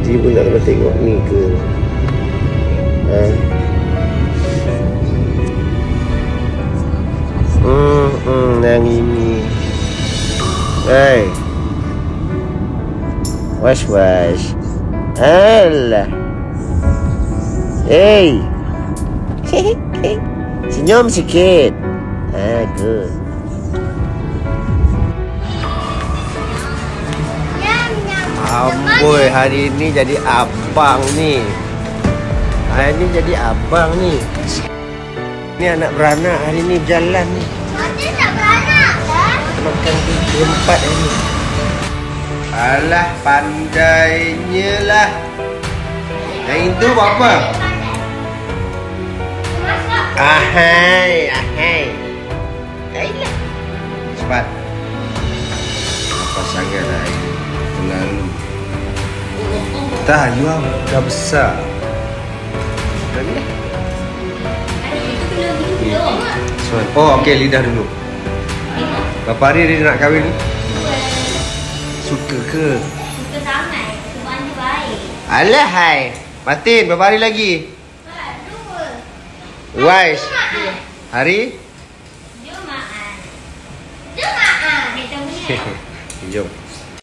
Haji pun tak dapat tengok ni ke? Ha? Hmm, hmm, yang ini. Hey. Wash wash. Alah Hey. Senyum sikit. Ah, good Amboi, hari ini jadi abang ni. Hari ini jadi abang ni. Ni anak beranak hari ini berjalan ni. Macam tak beranak kan? Makan tiga empat hari ni. Alah, pandainya lah. Yang itu buat apa? Ahai, ahai. Ayolah. Cepat. Apa sangat lah Tak, you are dah besar. Dah ni dah. Oh, okey, lidah dulu. Berapa hari dia nak kahwin ni? Suka ke? Suka sangat. Sebab dia baik. Alah, hai. Martin, berapa hari lagi? Dua. Wise. Jumaat. Hari? Jumaat. Jumaat. Jom.